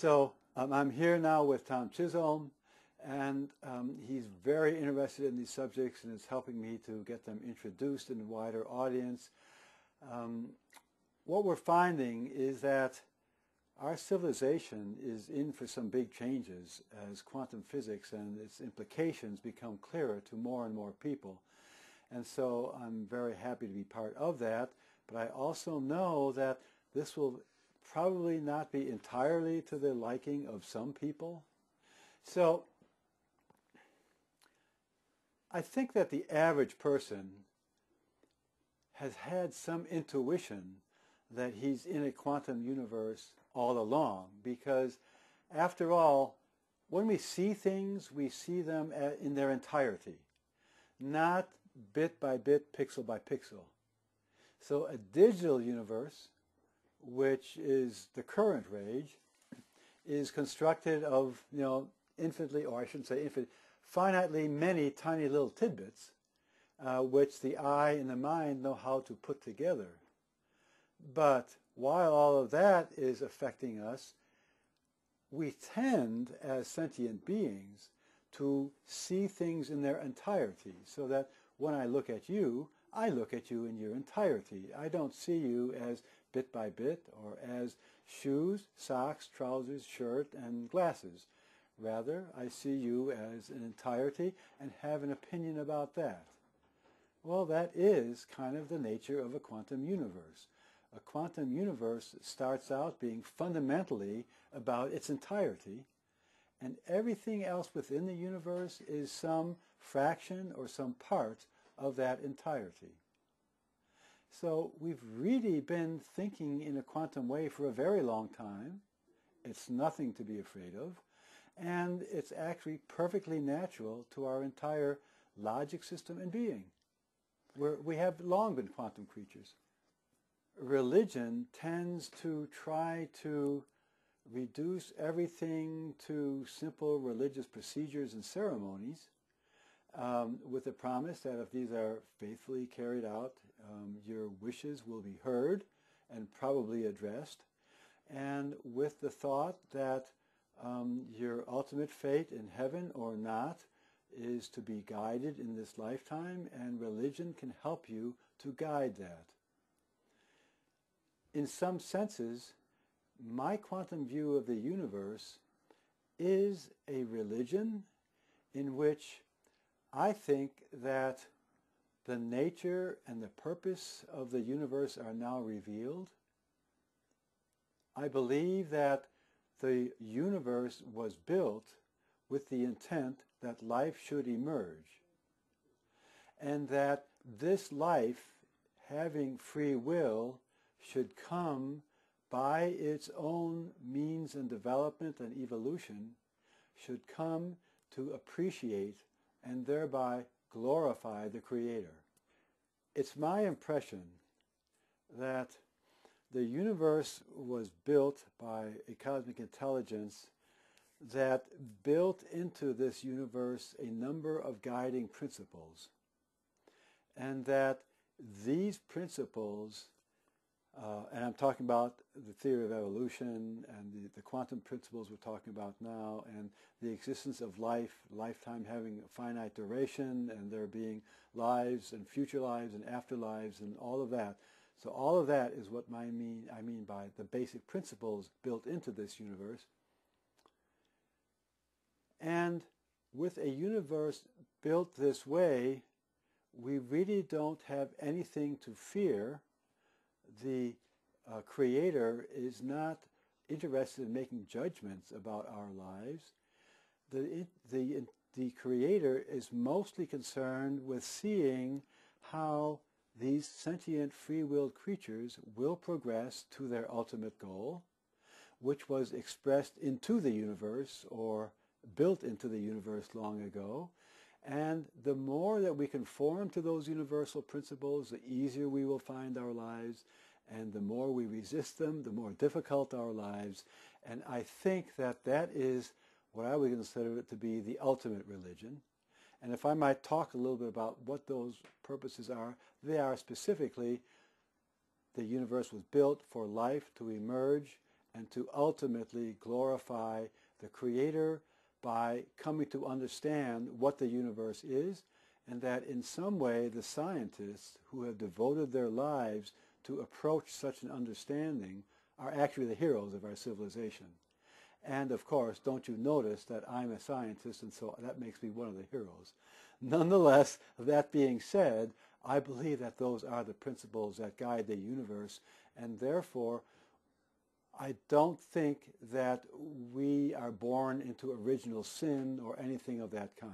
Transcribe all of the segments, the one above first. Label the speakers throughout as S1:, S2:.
S1: So um, I'm here now with Tom Chisholm, and um, he's very interested in these subjects and is helping me to get them introduced in a wider audience. Um, what we're finding is that our civilization is in for some big changes as quantum physics and its implications become clearer to more and more people. And so I'm very happy to be part of that, but I also know that this will probably not be entirely to the liking of some people. So I think that the average person has had some intuition that he's in a quantum universe all along because after all, when we see things, we see them in their entirety, not bit by bit, pixel by pixel. So a digital universe which is the current rage, is constructed of, you know, infinitely, or I shouldn't say infinite, finitely many tiny little tidbits, uh, which the eye and the mind know how to put together. But while all of that is affecting us, we tend, as sentient beings, to see things in their entirety, so that when I look at you, I look at you in your entirety. I don't see you as bit by bit or as shoes, socks, trousers, shirt, and glasses. Rather, I see you as an entirety and have an opinion about that. Well, that is kind of the nature of a quantum universe. A quantum universe starts out being fundamentally about its entirety, and everything else within the universe is some fraction or some part of that entirety. So we've really been thinking in a quantum way for a very long time. It's nothing to be afraid of. And it's actually perfectly natural to our entire logic system and being. We're, we have long been quantum creatures. Religion tends to try to reduce everything to simple religious procedures and ceremonies um, with the promise that if these are faithfully carried out, um, your wishes will be heard and probably addressed, and with the thought that um, your ultimate fate in heaven or not is to be guided in this lifetime, and religion can help you to guide that. In some senses, my quantum view of the universe is a religion in which I think that the nature and the purpose of the universe are now revealed. I believe that the universe was built with the intent that life should emerge and that this life, having free will, should come by its own means and development and evolution, should come to appreciate and thereby glorify the Creator. It's my impression that the universe was built by a cosmic intelligence that built into this universe a number of guiding principles and that these principles uh, and I'm talking about the theory of evolution and the, the, quantum principles we're talking about now and the existence of life, lifetime having a finite duration and there being lives and future lives and afterlives and all of that. So all of that is what I mean, I mean by the basic principles built into this universe. And with a universe built this way, we really don't have anything to fear the uh, creator is not interested in making judgments about our lives. The, the, the creator is mostly concerned with seeing how these sentient free-willed creatures will progress to their ultimate goal, which was expressed into the universe or built into the universe long ago. And the more that we conform to those universal principles, the easier we will find our lives, and the more we resist them, the more difficult our lives. And I think that that is what I would consider it to be the ultimate religion. And if I might talk a little bit about what those purposes are, they are specifically the universe was built for life to emerge and to ultimately glorify the Creator by coming to understand what the universe is and that in some way the scientists who have devoted their lives to approach such an understanding are actually the heroes of our civilization. And of course, don't you notice that I'm a scientist and so that makes me one of the heroes. Nonetheless, that being said, I believe that those are the principles that guide the universe and therefore I don't think that we are born into original sin or anything of that kind.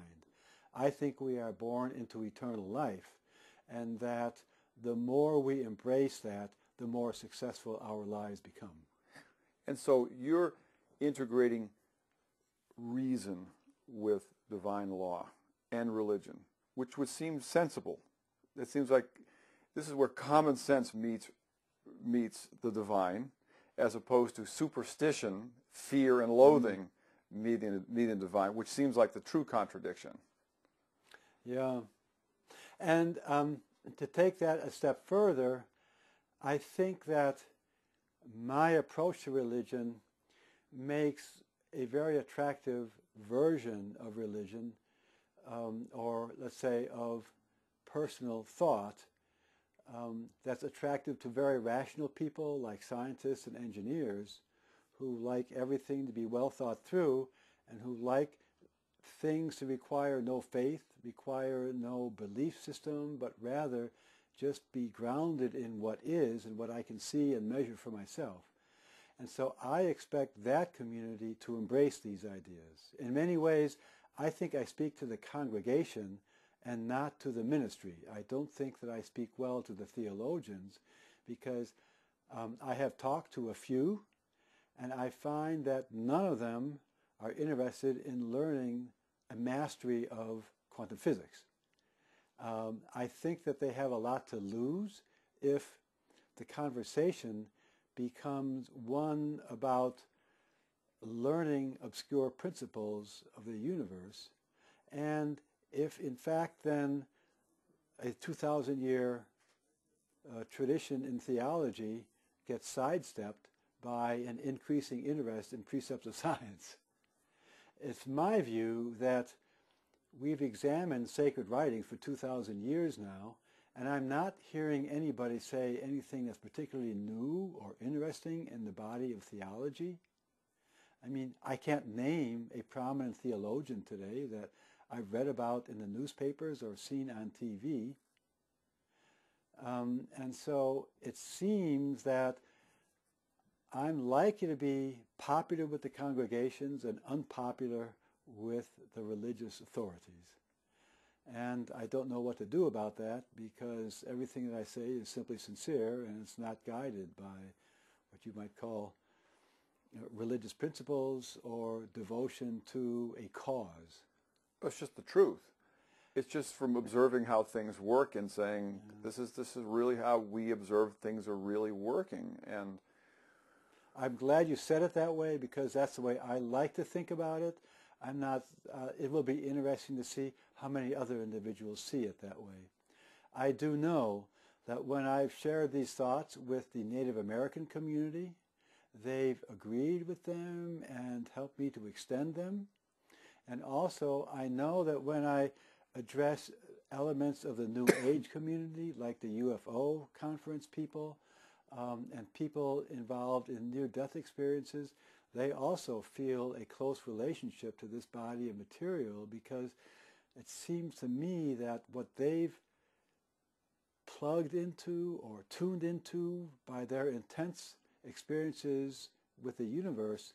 S1: I think we are born into eternal life and that the more we embrace that, the more successful our lives become.
S2: And so you're integrating reason with divine law and religion, which would seem sensible. It seems like this is where common sense meets meets the divine, as opposed to superstition, fear, and loathing mm. meeting meeting divine, which seems like the true contradiction.
S1: Yeah, and um, to take that a step further, I think that my approach to religion makes a very attractive version of religion, um, or let's say of personal thought, um, that's attractive to very rational people like scientists and engineers who like everything to be well thought through and who like things to require no faith, require no belief system, but rather just be grounded in what is and what I can see and measure for myself. And so I expect that community to embrace these ideas. In many ways, I think I speak to the congregation and not to the ministry. I don't think that I speak well to the theologians because um, I have talked to a few and I find that none of them are interested in learning a mastery of quantum physics. Um, I think that they have a lot to lose if the conversation becomes one about learning obscure principles of the universe and if in fact then a 2,000 year uh, tradition in theology gets sidestepped by an increasing interest in precepts of science. It's my view that we've examined sacred writings for 2,000 years now, and I'm not hearing anybody say anything that's particularly new or interesting in the body of theology. I mean, I can't name a prominent theologian today that I've read about in the newspapers or seen on TV. Um, and so it seems that I'm likely to be popular with the congregations and unpopular with the religious authorities. And I don't know what to do about that because everything that I say is simply sincere and it's not guided by what you might call religious principles or devotion to a cause.
S2: It's just the truth. It's just from observing how things work and saying yeah. this is this is really how we observe things are really working. And
S1: I'm glad you said it that way because that's the way I like to think about it. I'm not. Uh, it will be interesting to see how many other individuals see it that way. I do know that when I've shared these thoughts with the Native American community, they've agreed with them and helped me to extend them. And also, I know that when I address elements of the New Age community, like the UFO conference people, um, and people involved in near-death experiences, they also feel a close relationship to this body of material because it seems to me that what they've plugged into or tuned into by their intense experiences with the universe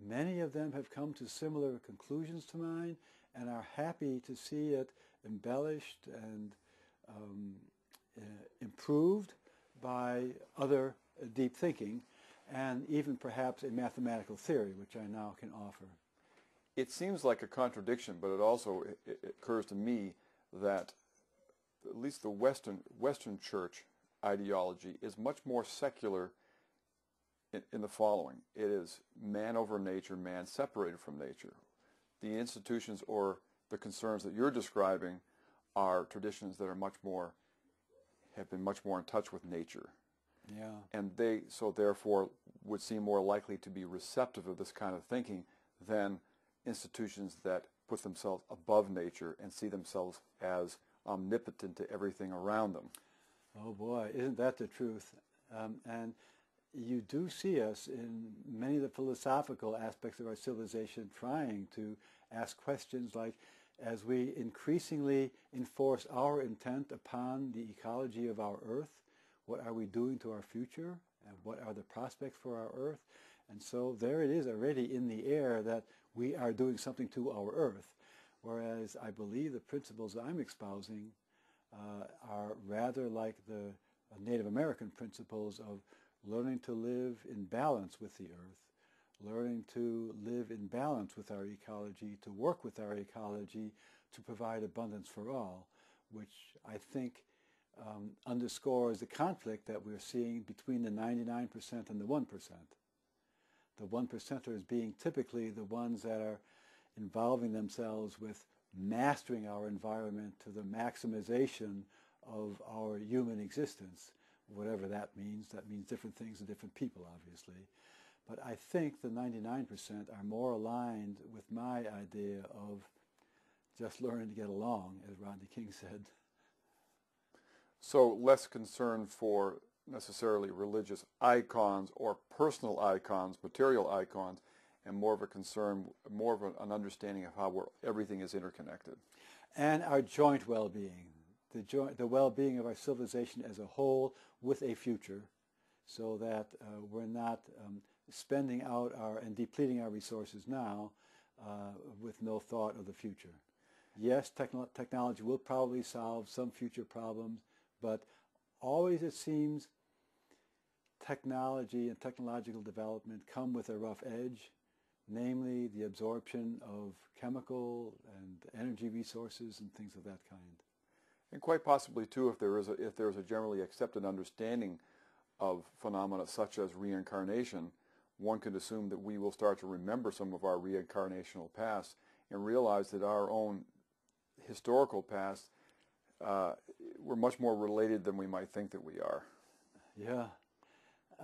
S1: Many of them have come to similar conclusions to mine and are happy to see it embellished and um, uh, improved by other uh, deep thinking and even perhaps a mathematical theory, which I now can offer.
S2: It seems like a contradiction, but it also it, it occurs to me that at least the Western Western Church ideology is much more secular in, in the following. It is man over nature, man separated from nature. The institutions or the concerns that you're describing are traditions that are much more, have been much more in touch with nature.
S1: Yeah.
S2: And they, so therefore, would seem more likely to be receptive of this kind of thinking than institutions that put themselves above nature and see themselves as omnipotent to everything around them.
S1: Oh boy, isn't that the truth? Um, and you do see us in many of the philosophical aspects of our civilization trying to ask questions like, as we increasingly enforce our intent upon the ecology of our earth, what are we doing to our future? And what are the prospects for our earth? And so there it is already in the air that we are doing something to our earth. Whereas I believe the principles I'm espousing uh, are rather like the Native American principles of learning to live in balance with the earth, learning to live in balance with our ecology, to work with our ecology to provide abundance for all, which I think um, underscores the conflict that we're seeing between the 99% and the 1%. The 1%ers being typically the ones that are involving themselves with mastering our environment to the maximization of our human existence, whatever that means. That means different things to different people, obviously. But I think the 99% are more aligned with my idea of just learning to get along, as Rodney King said.
S2: So less concern for necessarily religious icons or personal icons, material icons, and more of a concern, more of an understanding of how everything is interconnected.
S1: And our joint well-being, the, joint, the well-being of our civilization as a whole with a future, so that uh, we're not um, spending out our and depleting our resources now uh, with no thought of the future. Yes, techno technology will probably solve some future problems, but always it seems technology and technological development come with a rough edge namely the absorption of chemical and energy resources and things of that kind.
S2: And quite possibly too, if there is a, if there is a generally accepted understanding of phenomena such as reincarnation, one could assume that we will start to remember some of our reincarnational past and realize that our own historical past, uh, we're much more related than we might think that we are.
S1: Yeah,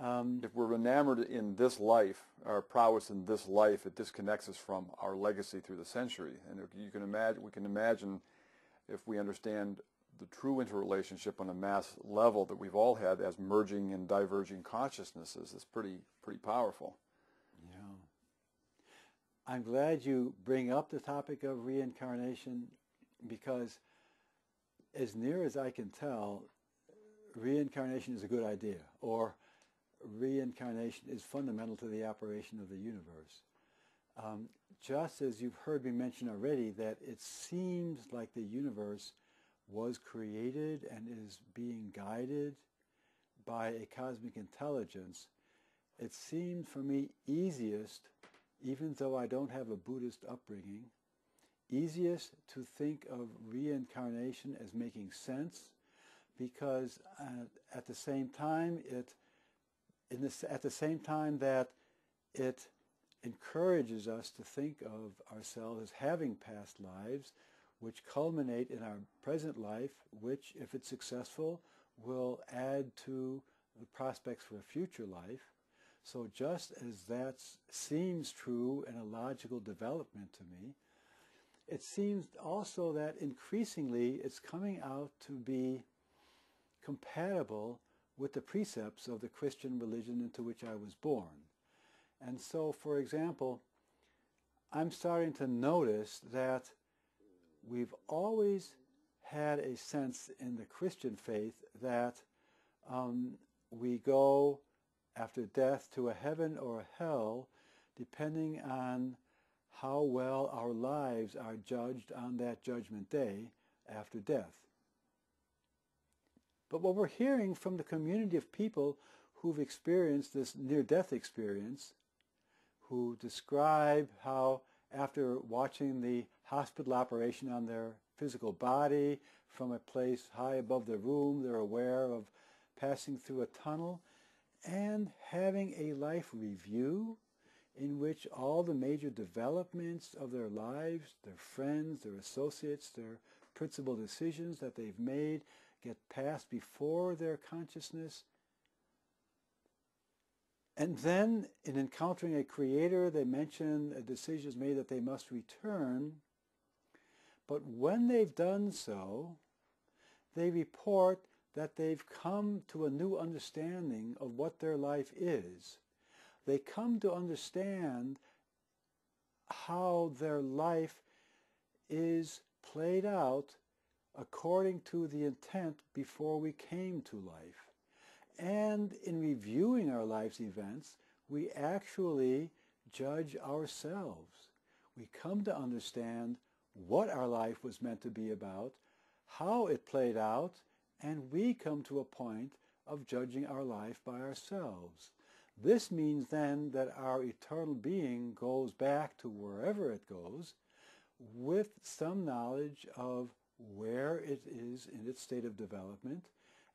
S1: um,
S2: if we're enamored in this life, our prowess in this life, it disconnects us from our legacy through the century. And you can imagine, we can imagine if we understand the true interrelationship on a mass level that we've all had as merging and diverging consciousnesses. is pretty, pretty powerful.
S1: Yeah. I'm glad you bring up the topic of reincarnation because as near as I can tell, reincarnation is a good idea or reincarnation is fundamental to the operation of the universe. Um, just as you've heard me mention already that it seems like the universe was created and is being guided by a cosmic intelligence, it seemed for me easiest, even though I don't have a Buddhist upbringing, easiest to think of reincarnation as making sense because uh, at the same time it at the same time that it encourages us to think of ourselves as having past lives which culminate in our present life, which, if it's successful, will add to the prospects for a future life. So just as that seems true and a logical development to me, it seems also that increasingly it's coming out to be compatible with the precepts of the Christian religion into which I was born. And so, for example, I'm starting to notice that we've always had a sense in the Christian faith that um, we go after death to a heaven or a hell depending on how well our lives are judged on that judgment day after death. But what we're hearing from the community of people who've experienced this near-death experience, who describe how after watching the hospital operation on their physical body from a place high above their room, they're aware of passing through a tunnel and having a life review in which all the major developments of their lives, their friends, their associates, their principal decisions that they've made get passed before their consciousness And then in encountering a creator, they mention a decision is made that they must return. But when they've done so, they report that they've come to a new understanding of what their life is. They come to understand how their life is played out according to the intent before we came to life. And in reviewing our life's events, we actually judge ourselves. We come to understand what our life was meant to be about, how it played out, and we come to a point of judging our life by ourselves. This means then that our eternal being goes back to wherever it goes with some knowledge of where it is in its state of development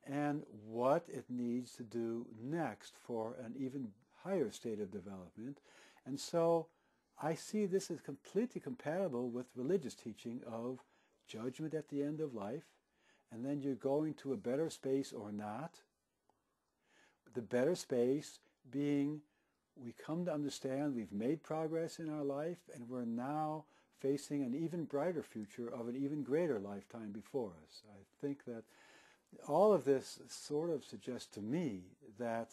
S1: and what it needs to do next for an even higher state of development. And so I see this as completely compatible with religious teaching of judgment at the end of life, and then you're going to a better space or not. The better space being we come to understand we've made progress in our life and we're now facing an even brighter future of an even greater lifetime before us. I think that all of this sort of suggests to me that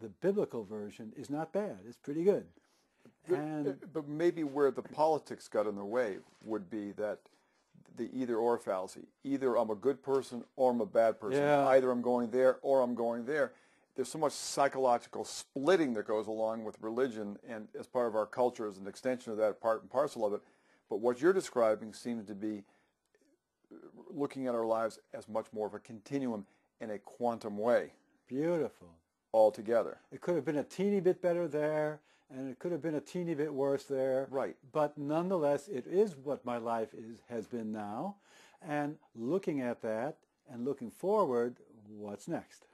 S1: the biblical version is not bad. It's pretty good.
S2: And, uh, but maybe where the politics got in the way would be that the either or fallacy. Either I'm a good person or I'm a bad person.
S1: Yeah.
S2: Either I'm going there or I'm going there. There's so much psychological splitting that goes along with religion and as part of our culture as an extension of that part and parcel of it. But what you're describing seems to be uh, looking at our lives as much more of a continuum in a quantum way.
S1: Beautiful.
S2: Altogether.
S1: It could have been a teeny bit better there, and it could have been a teeny bit worse there.
S2: Right.
S1: But nonetheless, it is what my life is has been now. And looking at that and looking forward, what's next?